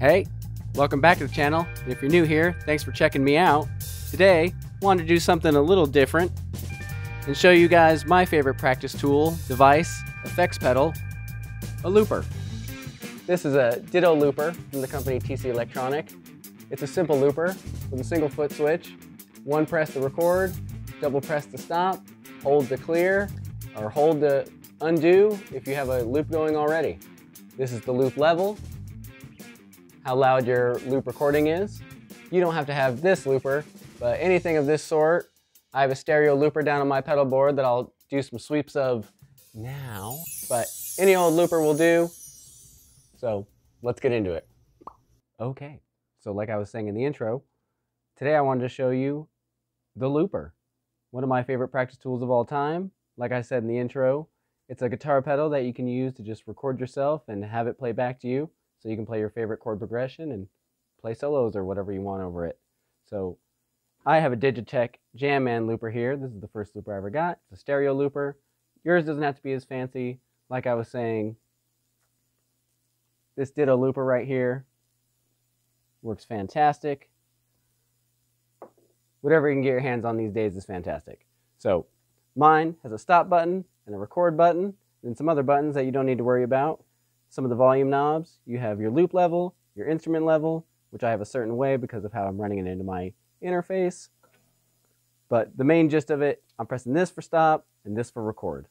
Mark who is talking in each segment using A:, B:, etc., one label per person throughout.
A: Hey, welcome back to the channel. If you're new here, thanks for checking me out. Today, I wanted to do something a little different and show you guys my favorite practice tool, device, effects pedal, a looper. This is a Ditto looper from the company TC Electronic. It's a simple looper with a single foot switch, one press to record, double press to stop, hold to clear, or hold to undo if you have a loop going already. This is the loop level, how loud your loop recording is. You don't have to have this looper, but anything of this sort. I have a stereo looper down on my pedal board that I'll do some sweeps of now, but any old looper will do. So let's get into it. Okay, so like I was saying in the intro, today I wanted to show you the looper, one of my favorite practice tools of all time. Like I said in the intro, it's a guitar pedal that you can use to just record yourself and have it play back to you so you can play your favorite chord progression and play solos or whatever you want over it. So I have a Digitech Jamman looper here. This is the first looper I ever got. It's a stereo looper. Yours doesn't have to be as fancy. Like I was saying, this Ditto looper right here works fantastic. Whatever you can get your hands on these days is fantastic. So mine has a stop button and a record button and some other buttons that you don't need to worry about. Some of the volume knobs, you have your loop level, your instrument level, which I have a certain way because of how I'm running it into my interface. But the main gist of it, I'm pressing this for stop and this for record.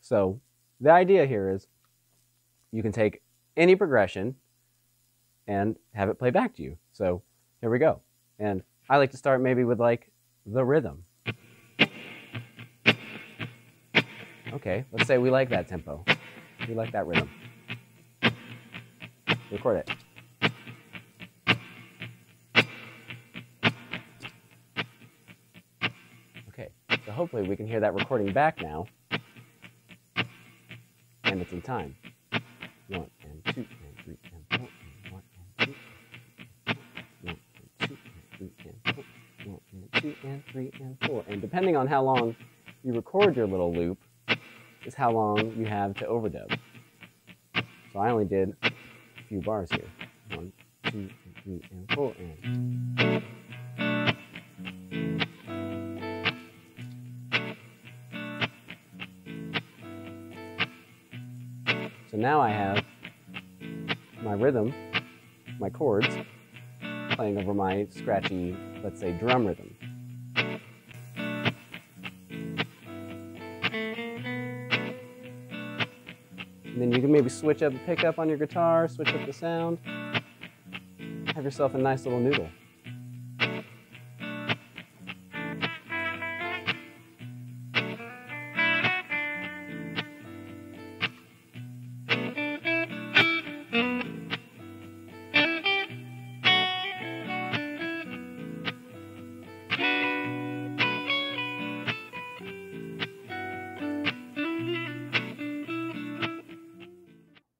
A: So the idea here is you can take any progression and have it play back to you. So here we go. And I like to start maybe with like the rhythm. Okay, let's say we like that tempo. We like that rhythm. Record it. Okay, so hopefully we can hear that recording back now. And it's in time. One and two and three and four and one and two. One and two and three and four. One and two and three and four. And depending on how long you record your little loop, is how long you have to overdub. So I only did few bars here. One, two, three, and four, and. So now I have my rhythm, my chords, playing over my scratchy, let's say, drum rhythm. Maybe switch up the pickup on your guitar, switch up the sound. Have yourself a nice little noodle.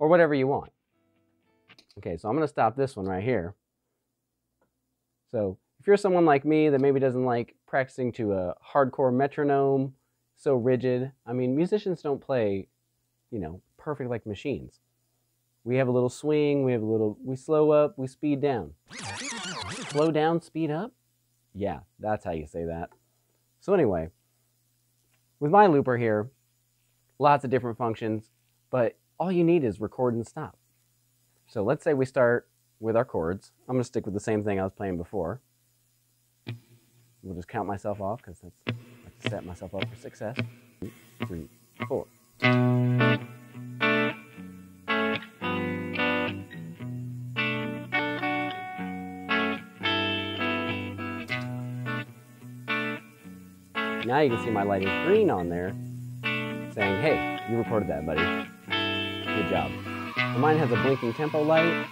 A: Or whatever you want. Okay, so I'm going to stop this one right here. So if you're someone like me that maybe doesn't like practicing to a hardcore metronome, so rigid, I mean, musicians don't play, you know, perfect like machines. We have a little swing, we have a little, we slow up, we speed down. Slow down, speed up? Yeah, that's how you say that. So anyway, with my looper here, lots of different functions, but all you need is record and stop. So let's say we start with our chords. I'm going to stick with the same thing I was playing before. We'll just count myself off because that's I to set myself up for success. Two, three, four. Now you can see my light is green on there saying, hey, you recorded that, buddy. Good job. Mine has a blinking tempo light.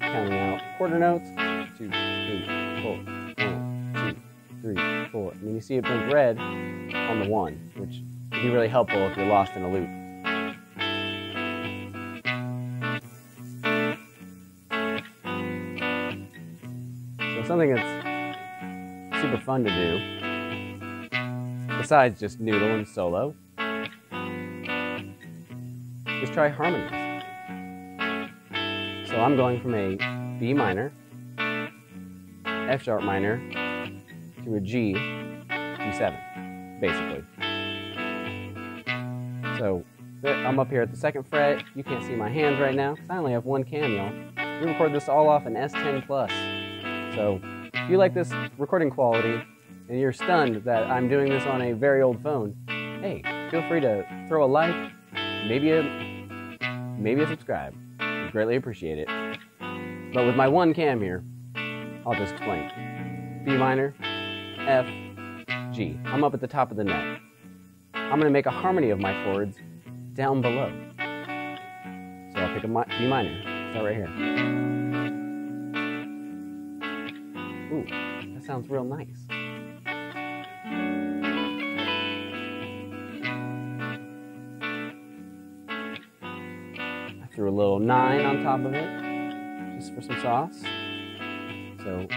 A: Counting out quarter notes. Two, three, four. One, two, three, four. And then you see it blink red on the one, which would be really helpful if you're lost in a loop. So something that's super fun to do, besides just noodle and solo, is try harmonies. So I'm going from a B minor, F sharp minor, to a G, G7, basically. So I'm up here at the second fret. You can't see my hands right now because I only have one cam, y'all. We record this all off an S10 Plus. So if you like this recording quality and you're stunned that I'm doing this on a very old phone, hey, feel free to throw a like, maybe a, maybe a subscribe. I greatly appreciate it. But with my one cam here, I'll just explain. B minor, F, G. I'm up at the top of the net. I'm going to make a harmony of my chords down below. So I'll pick a B minor. Start right here. Ooh, that sounds real nice. Threw a little nine on top of it, just for some sauce. So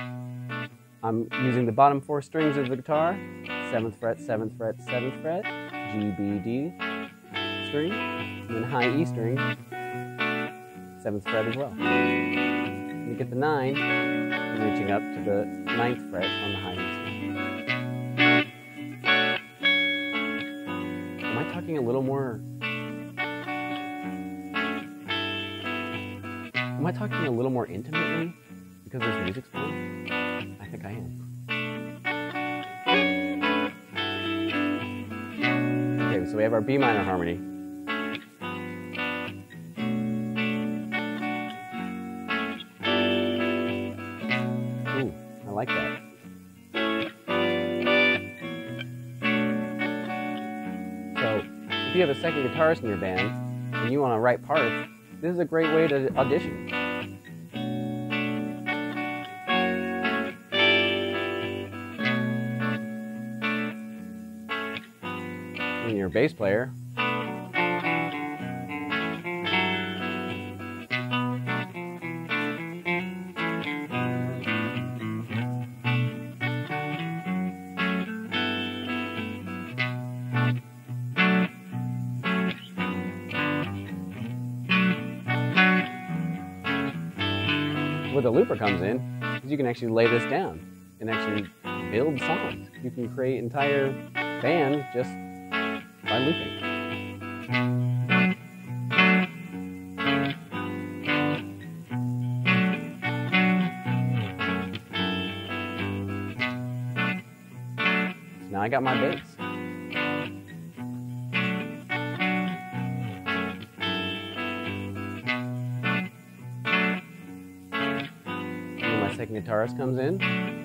A: I'm using the bottom four strings of the guitar, 7th fret, 7th fret, 7th fret, G, B, D string, and then high E string, 7th fret as well. You get the 9, and reaching up to the ninth fret on the high E string. Am I talking a little more Am I talking a little more intimately because this music's playing? I think I am. Okay, so we have our B minor harmony. Ooh, I like that. So, if you have a second guitarist in your band and you want to write parts, this is a great way to audition. Your bass player. where the looper comes in is you can actually lay this down and actually build songs. You can create entire bands just by looping. So now I got my bass. My second guitarist comes in.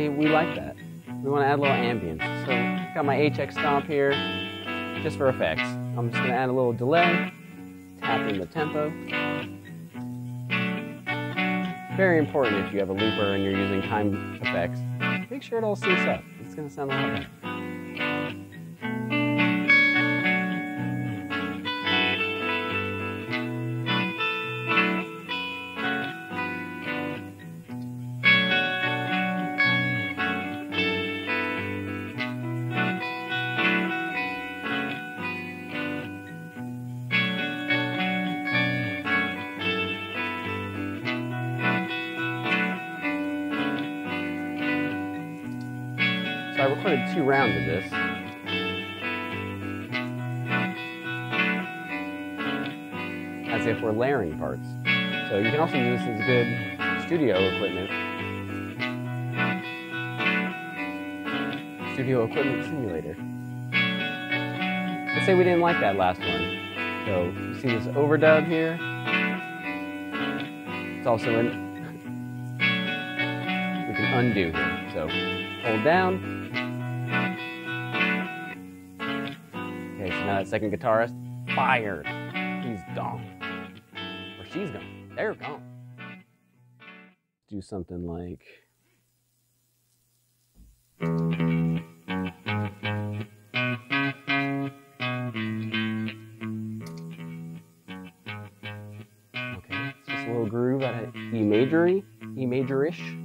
A: Say we like that. We want to add a little ambience. So Got my HX stomp here, just for effects. I'm just gonna add a little delay, tapping the tempo. Very important if you have a looper and you're using time effects. Make sure it all syncs up. It's gonna sound a lot better. Recorded two rounds of this. As if we're layering parts. So you can also use this as good studio equipment. Studio equipment simulator. Let's say we didn't like that last one. So you see this overdub here? It's also in we can undo here. So hold down, uh, second guitarist, fired. He's gone. Or she's gone. They're gone. Do something like. Okay, it's just a little groove at E major, E majorish.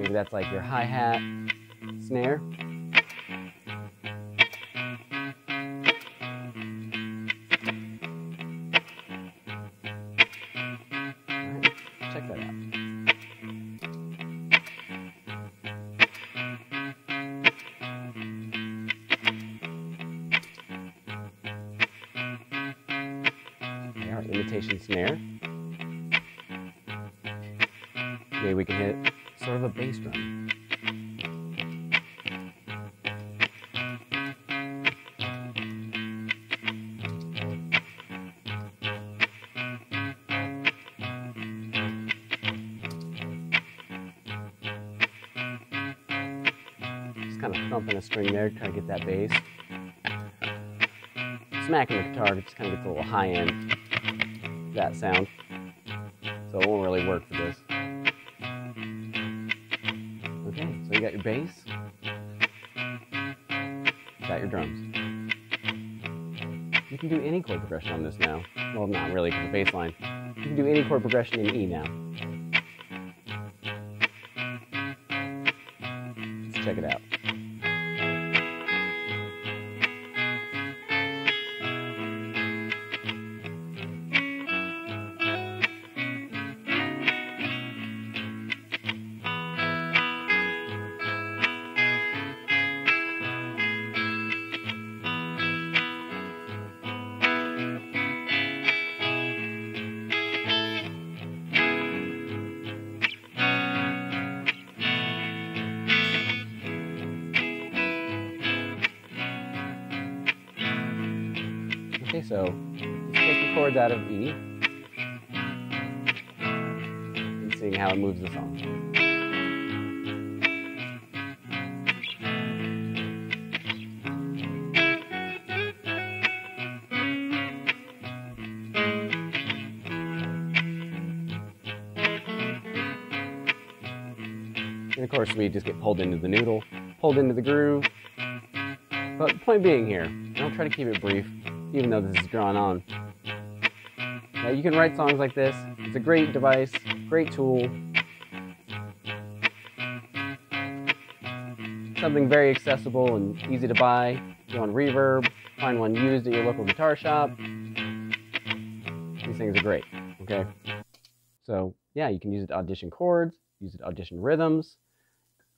A: Maybe that's like your hi-hat snare. check that out. our imitation snare. Maybe we can hit sort of a bass drum. Just kind of thumping a string there, trying to get that bass. Smacking the guitar just kind of gets a little high end, that sound. So it won't really work for this. Your bass, you got your drums. You can do any chord progression on this now. Well, not really, because the bass line. You can do any chord progression in E now. Let's check it out. Okay, so take the chords out of E and seeing how it moves the song. And of course, we just get pulled into the noodle, pulled into the groove. But the point being here, I'll try to keep it brief, even though this is drawn on. Now you can write songs like this. It's a great device, great tool. Something very accessible and easy to buy. Go on Reverb, find one used at your local guitar shop. These things are great, okay? So yeah, you can use it to audition chords, use it to audition rhythms.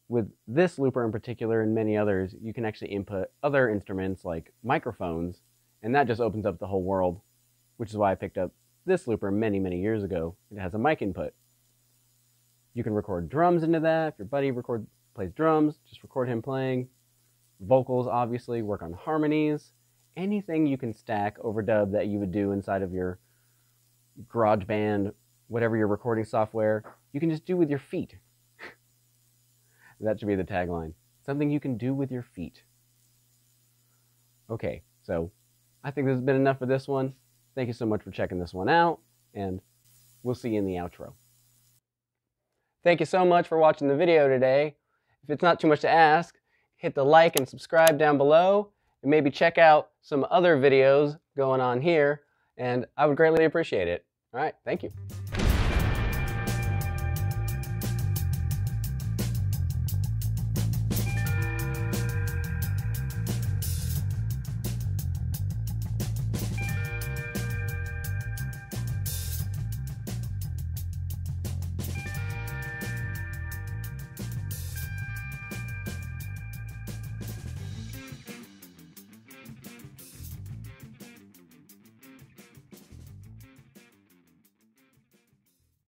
A: With this looper in particular and many others, you can actually input other instruments like microphones and that just opens up the whole world, which is why I picked up this looper many, many years ago. It has a mic input. You can record drums into that. If your buddy record, plays drums, just record him playing. Vocals, obviously, work on harmonies. Anything you can stack overdub that you would do inside of your GarageBand, whatever your recording software, you can just do with your feet. that should be the tagline. Something you can do with your feet. Okay, so I think this has been enough for this one. Thank you so much for checking this one out, and we'll see you in the outro. Thank you so much for watching the video today. If it's not too much to ask, hit the like and subscribe down below, and maybe check out some other videos going on here, and I would greatly appreciate it. All right, thank you.